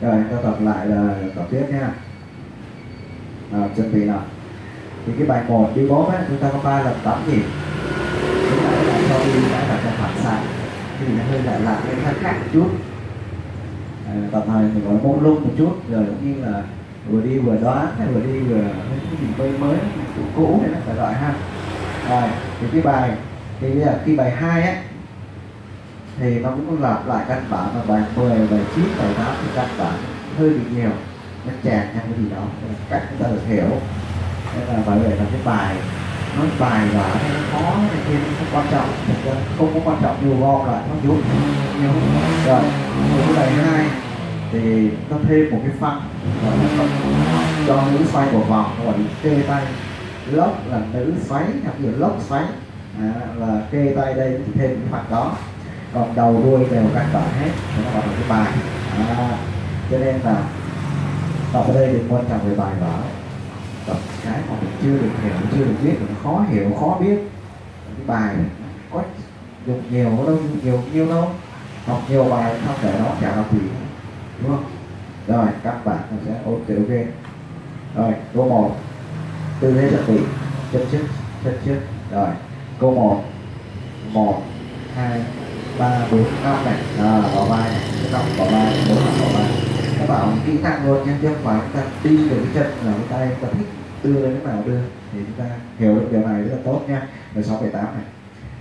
rồi ta tập lại là tập tiếp nha. Nào chuẩn bị nào. Thì cái bài một đi bóp ấy chúng ta có ba lần tám nhịp. Chúng ta lại cho đi cái là cho phản xạ thì nó hơi lại lại cái khác một chút. À, tập này mình gọi mông lung một chút. Rồi cũng như là vừa đi vừa đoán hay vừa đi vừa cái gì mới mới cũ cũ này phải gọi ha. Rồi thì cái bài thì bây giờ khi bài hai ấy thì nó cũng lặp lại căn bản là bài 10, bài 9, bài 8 thì căn bản hơi bị nhiều. Nó chèn nhau cái gì đó cách chúng ta được hiểu. Nên là bởi vậy là cái bài nói bài và nó khó này kia nó không quan trọng. Không có quan trọng nhiều gom lại nó rút nhiều rồi cái bài hai thì nó thêm một cái phăng cho nữ xoay của vòng gọi là kê tay. Lốc là nữ xoáy hoặc là lốc xoáy. À, là kê tay đây thì thêm cái phần đó còn đầu đuôi đều căn bản hết thì nó gọi là cái bài. À, cho nên là đọc ở đây thì quan trọng về bài vở. Đọc cái mà mình chưa được hiểu chưa được biết mình khó hiểu khó biết cái bài có dùng nhiều đâu nhiều nhiều đâu. Học nhiều bài không để nó chả học gì đúng không? Rồi các bạn sẽ ok ok rồi câu một. Tư thế chuẩn bị chân trước chân trước rồi câu một. Một hai ba bốn năm này. À, bỏ vai này năm bỏ vai bốn năm vào vai. Các bảo kỹ năng luôn nha chứ không phải chúng ta đi được cái chân là cái tay chúng ta thích đưa lên cái nào đưa. Thì chúng ta hiểu được điều này rất là tốt nha. Rồi sáu bảy tám này.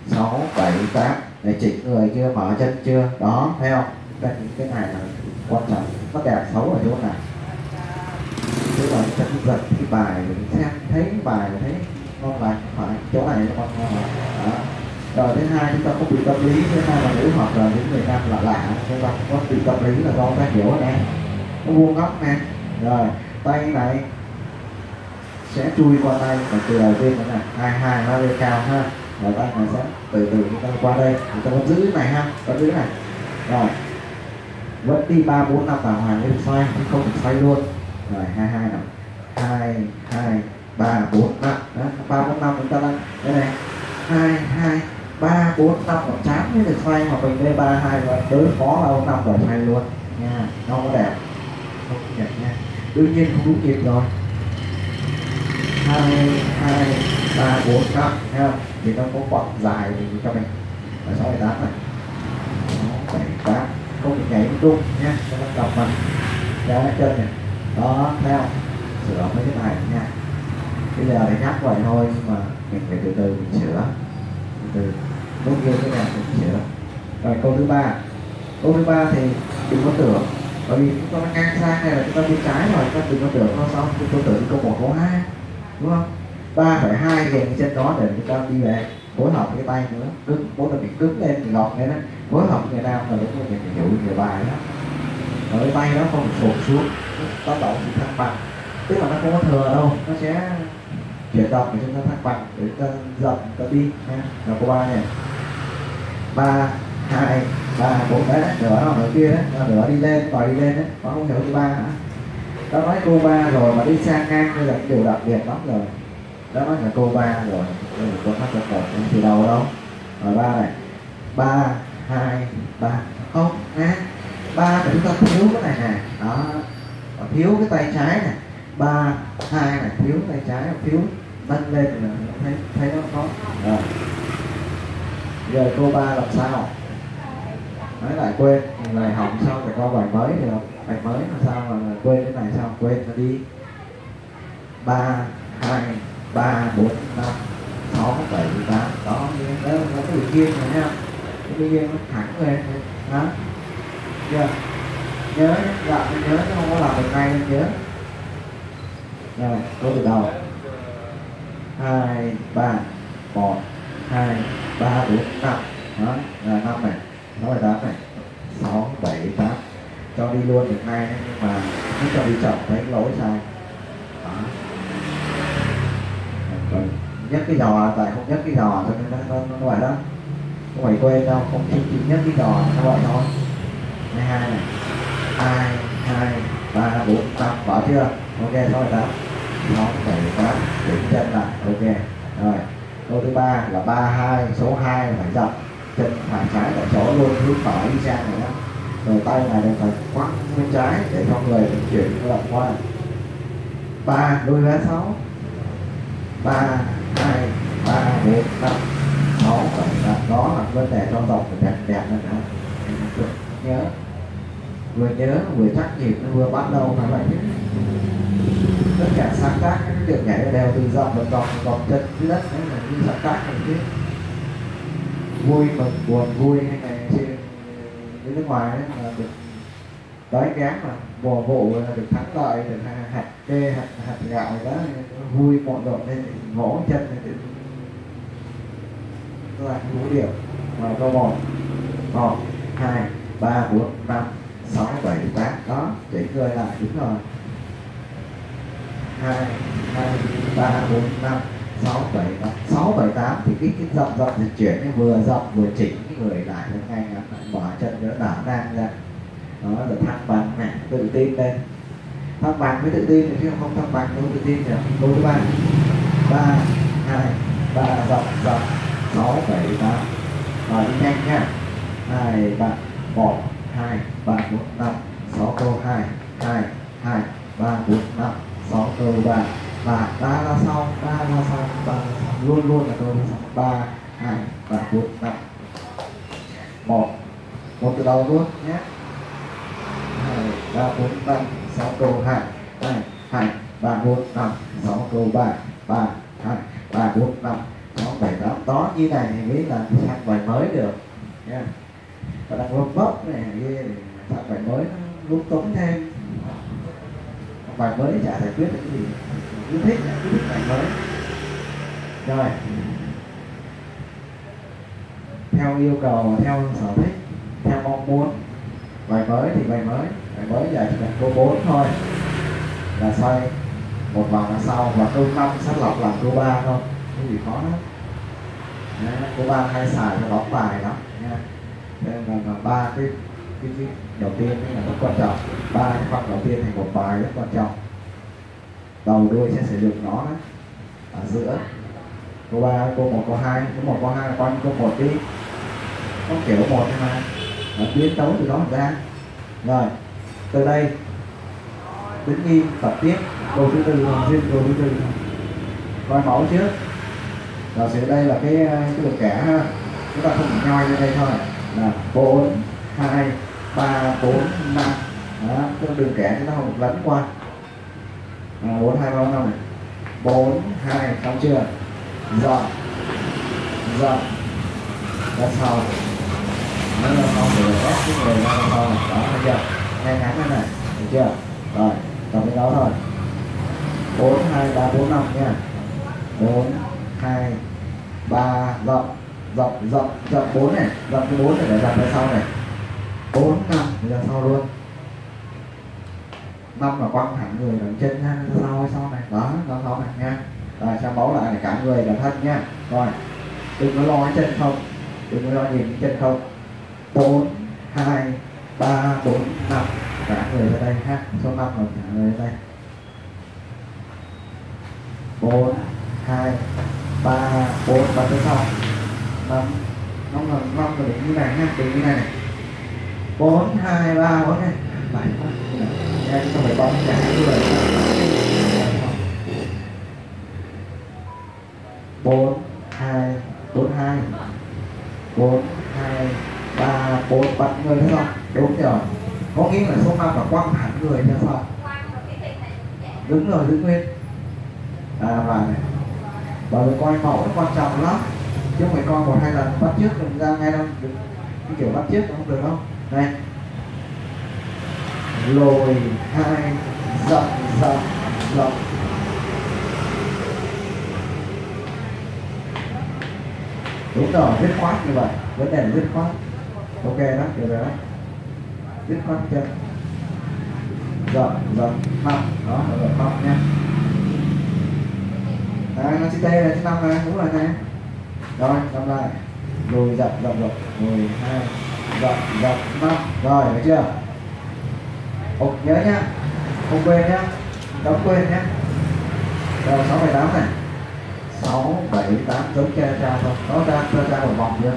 Sáu bảy tám. Để chỉnh người chưa mở chân chưa? Đó thấy không? Đây những cái này là quan trọng nó đẹp xấu ở chỗ này tức là chân giật cái bài xem thấy cái bài thấy ngon lành phải chỗ này nó ngon lành. Đó rồi thứ hai chúng ta có bị tâm lý, thứ hai là nữ hoặc là những người nam lạ lạ chúng ta có bị tâm lý là do ta hiểu nè nó vuông góc nè. Rồi, tay này sẽ chui qua tay và từ đầu tiên này hai hai nó lên cao ha. Rồi tay này sẽ từ từ chúng ta qua đây. Chúng ta vẫn giữ cái này ha, vẫn giữ này. Rồi, vẫn đi ba, bốn, năm đàng hoàng lên xoay, chứ không được xoay luôn. Rồi, hai hai nào. Hai hai, ba, bốn, năm. Ba, bốn, năm chúng ta đang đây này. Hai hai ba, bốn, năm là chán mới được xoay mà mình đây, ba, hai và đối phó là ông năm rồi xoay luôn. Nha, nó có đẹp. Không đẹp nha. Đương nhiên không đúng kịp rồi. Hai hai, ba, bốn, năm ha thì nó có quãng dài thì cho mình. Là sáu bảy tám này. Bảy, tám. Không bị nhảy rung nha. Cho nó cầm mình ra chân này. Đó theo sửa mấy cái này nha. Bây giờ thì nhắc vậy thôi, nhưng mà mình phải từ từ mình sửa từ từ lúc thế cái này sẽ sửa rồi câu thứ ba. Câu thứ ba thì đừng có tưởng. Bởi vì chúng ta ngang sang này là chúng ta đi trái rồi, chúng ta đừng có tưởng nó xong chúng ta tưởng câu một, câu hai, đúng không? Ba phải hai ghềnh trên đó để chúng ta đi về. Phối hợp cái tay nữa. Cứng. Bố là bị cứng lên thì gọt lên đó phối hợp người nam là lúc mình phải hiểu người bài đó. Rồi cái tay nó không sụt xuống. Tác động thì thăng bằng. Tức là nó không có thừa đâu. Nó sẽ chuyển động để chúng ta thăng bằng để chúng ta dậm ta đi nha là có ba này. Ba, hai, ba, bốn, đấy nửa nó nửa kia đấy nửa đi lên và đi lên đấy. Nó không hiểu thứ ba hả? Đã nói cô ba rồi mà đi sang ngang như là điều đặc biệt lắm rồi. Đó nói là cô ba rồi đây là con hát một một từ đầu đâu rồi ba này. Ba, hai, ba. Không nè ba chúng ta thiếu cái này nè. Đó. Thiếu cái tay trái này ba, hai này thiếu tay trái thiếu nâng lên là thấy thấy nó khó rồi giờ cô ba làm sao? Nói lại quên này hỏng xong phải qua bài mới thì bài mới làm sao mà quên cái này sao? Quên nó đi. Ba, hai, ba, bốn, năm, sáu, bảy, tám. Đó đó nó cái bị kiên rồi nha. Cái kiên nó thẳng lên đó. Chưa? Nhớ gặp nhớ chứ không có làm được ngay, nhớ rồi câu từ đầu hai ba một hai ba bốn năm. Đó là năm này. Sáu bảy tám này. Sáu bảy tám. Cho đi luôn được ngay nhưng mà cứ cho đi chậm thấy lỗi sai. Đó. Còn cái giò tại không nhất cái giò cho nên nó nó, nó vậy đó. Không phải quên đâu không chỉ chỉ nhất cái giò nó vậy thôi. Hai hai này. Hai hai ba bốn năm. Bỏ chưa? Ok thôi đó nó phải bảy để chân lại. Ok. Rồi. Câu thứ ba là ba hai, số 2 phải dập chân phải trái tại chỗ luôn. Hướng phải đi sang này đó rồi tay này đều phải quăng bên trái để cho người di chuyển lật qua. Ba, đôi ván sáu. Ba, hai, ba, bốn, năm. Sáu bảy tám đó là vấn đề trong dọc phải đẹp đẹp nữa đó nhớ. Vừa nhớ, vừa chắc nhịp vừa bắt đầu phải vậy tất cả sáng tác các điệu nhảy đều từ dòng và dòng dòng chân dưới đất, đấy là như sáng tác này chứ. Vui mừng buồn vui hay là trên ờ, nước ngoài đấy là được đói kém mà mùa vụ là được thắng lợi, được hạt kê, hạt hạt gạo đó vui mọi độ lên, ngõ chân này là ngũ điệu và câu một một, hai, ba, bốn, năm, sáu, bảy, tám, đó, chỉnh người lại, đúng rồi hai hai ba bốn năm sáu bảy tám sáu bảy tám. Thì cái cái rộng rộng dịch chuyển ấy, vừa rộng vừa chỉnh cái người lại nó ngay ngắn lại mở chân nó đảo ngang ra. Đó là thăng bằng này tự tin lên thăng bằng mới tự tin thì chứ không thăng bằng đâu tự tin được câu thứ ba. Ba hai ba rộng rộng sáu bảy tám. Và đi nhanh nha. Hai ba một hai ba bốn năm. Sáu câu hai hai hai ba bốn năm sáu câu ba ba ra sau, ba ra sau, ba ra sau. Luôn luôn là tôi. Sau ba, hai, ba, bốn, năm. Một. Một từ đầu luôn nhé. Hai, ba, bốn, năm. Sáu câu hai hai hai, ba, bốn, năm. Sáu câu ba ba, hai, ba, bốn, năm. Sáu, bảy, tám. Đó, như này thì mới là sang bài mới được. Nha. Và đang lốp bốc này kia sang bài mới nó lúng túng thêm bài mới chả giải quyết được cái gì cứ thích cứ thích bài mới. Rồi. Theo yêu cầu theo sở thích theo mong muốn bài mới thì bài mới bài mới giờ chỉ cần câu 4 thôi. Là xoay một vòng là sau và câu 5 sẽ lọc làm câu 3 thôi. Không gì khó lắm. Đấy, câu 3 hay xài cho đóng bài lắm nha. Nên là, là ba cái cái, cái đầu tiên là rất quan trọng. Ba cái phần đầu tiên thành một bài rất quan trọng. Đầu đuôi sẽ sử dụng nó đó. Ở giữa. Câu ba câu một câu hai. Câu một câu hai là coi câu một đi. Có kiểu một nhưng mà nó biến tấu từ đó ra. Rồi từ đây. Tính nghi tập tiếp. Câu thứ tư riêng câu thứ tư. Coi mẫu trước. Rồi sẽ đây là cái cái lực kẻ ha. Chúng ta không nhoi như đây thôi. Là bốn hai ba, bốn, năm. Đó cái đường kẻ chúng ta không lấn qua. Ờ, bốn, hai, ba năm này. Bốn, hai, xong chưa? Dọn. Dọn. Ra sau. Nó ra sau để ép cái người ra sau. Đó thấy chưa ngay ngắn thế này. Được chưa? Rồi, tập cái đó thôi. Bốn, hai, ba, bốn, năm nha. Bốn, hai, ba rộng rộng rộng rộng bốn này. Rộng cái bốn này để dặn ra sau này bốn năm ra sau luôn. Năm là quăng thẳng người đằng chân nha, ra sau hay sau này đó ra sau này nha. Rồi sang bấu lại để cả người là thân nha. Rồi đừng có lo cái chân không đừng có lo nhìn cái chân không. Bốn hai ba bốn năm cả người ra đây ha. Số năm là cả người ra đây. Bốn hai ba bốn và tới sau. Năm năm là năm là đứng như này ha đứng như này này bốn, hai, ba, bốn này bảy. Em không phải bóng trả người bốn, hai bốn hai. Bốn, hai, ba, bốn. Bắt người thấy không đúng rồi có nghĩa là số năm là quăng hẳn người ra không đứng rồi đứng nguyên à và lại này bởi vì coi mẫu nó quan trọng lắm. Chứ không phải coi một, hai lần bắt trước mình ra ngay đâu. Cái kiểu bắt trước không được đâu này lồi hai, rộng rộng rộng. Đúng rồi dứt khoát như vậy. Vấn đề là dứt khoát. Ok đó, được rồi đó. Dứt khoát chân rộng rộng năm đó là rộng năm nha. Đấy, nó chữ T là chữ năm này đúng rồi này rồi làm lại. Lùi dập dập dập mười hai dập dập năm rồi, được chưa? Ok nhớ nhá. Không quên nhá. Đóng quên nhá. Rồi, sáu bảy tám này. Sáu bảy tám giống cha cha thôi. Nó ra cho cha một vòng chưa?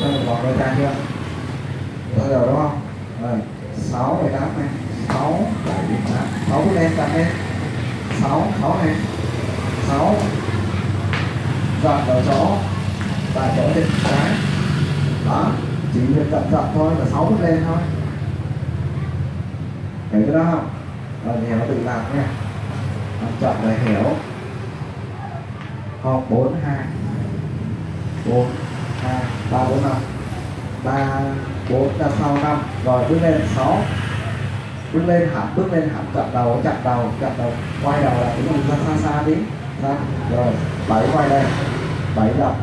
Cho một vòng cho cha chưa? Rồi rồi, đúng không? Rồi, sáu bảy tám này. Sáu bảy tám. Sáu bước lên đặt lên sáu sáu này. Sáu. Dọn vào chỗ và chỗ trên trái đó chỉ việc chậm chậm thôi, là sáu bước lên thôi. Hiểu cái đó không? Rồi hiểu tự làm nha. Chậm chọn là hiểu. Không bốn, hai bốn, hai, ba, bốn, năm. Ba, bốn, ra sau, năm. Rồi, bước lên, sáu. Bước lên, hẳn, bước lên, hẳn chặn đầu chặn đầu chặn đầu. Quay đầu lại cũng ra xa xa đi. Ra. Rồi, bảy quay đây bảy đập.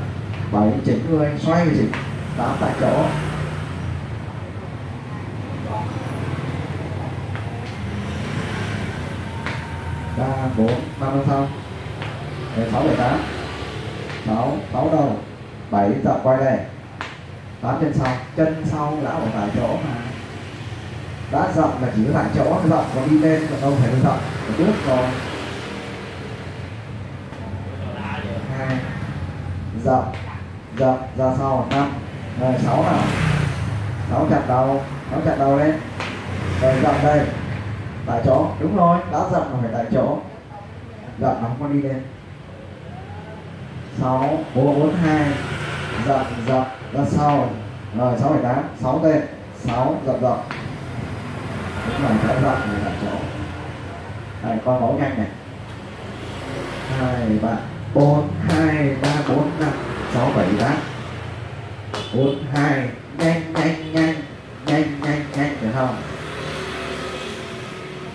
Bảy, chỉnh người, xoay người chỉnh tám tại chỗ. Ba, bốn năm năm sau sáu bảy tám. Sáu sáu đầu. Bảy, tập quay đây. Tám chân sau. Chân sau đã ở tại chỗ mà. Đã rộng là chỉ có tại chỗ, rộng còn đi lên còn đâu phải rộng. Còn bước trước hai. Rộng. Rộng. Ra sau. Năm rồi sáu nào. Sáu chặt đầu sáu chặt đầu lên. Rồi dọc đây. Tại chỗ. Đúng rồi đã dậm là phải tại chỗ. Dậm nó không có đi lên. Sáu bốn bốn hai. Dậm, dậm, ra sau. Rồi sáu bảy tám. Sáu tên. Sáu dậm dậm, đúng rồi phải dậm này tại chỗ. Này con mẫu nhanh này. Hai ba bốn hai ba bốn năm. Sáu bảy tám bốn hai nhanh nhanh nhanh nhanh nhanh nhanh được không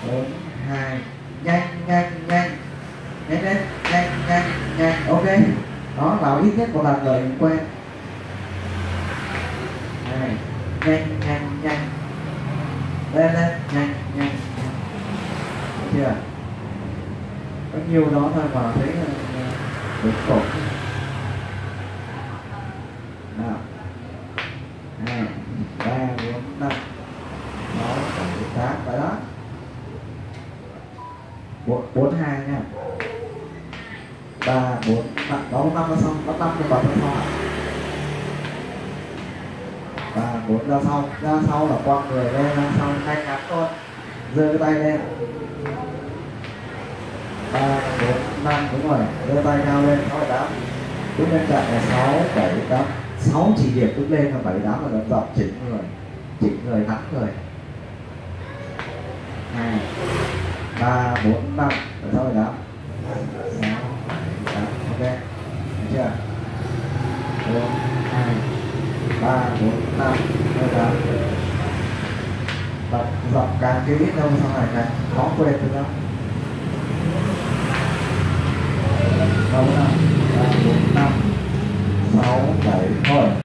bốn hai nhanh nhanh nhanh nhanh lên nhanh nhanh nhanh ok đó vào ít nhất một lần rồi mình quen này nhanh nhanh nhanh lên lên nhanh nhanh Được chưa có nhiều đó thôi mà thấy được cột hai ba bốn năm sáu bảy tám vậy đó bốn bốn hai nha ba, bốn, năm. Đó, năm nó xong bắt năm cho bật ra xong ba, bốn ra sau. Ra sau là quăng người lên, ra sau nhanh ngắn thôi. Giơ cái tay lên ba, bốn, năm, đúng rồi. Giơ tay cao lên, sáu, bảy, tám. Bước bên cạnh là sáu, bảy, tám. Sáu chỉ điểm bước lên là bảy, tám là đấm dọc, chỉnh người. Chỉnh người, thắng người. Hai, ba, bốn, năm. Rồi, sáu, bảy sáu bảy tám ok được chưa? Bốn, hai, ba, bốn, năm, hai tám tập dọc càng kỹ đâu sau này càng khó quên được lắm. Sáu, năm, ba, bốn, năm, sáu, bảy, thôi.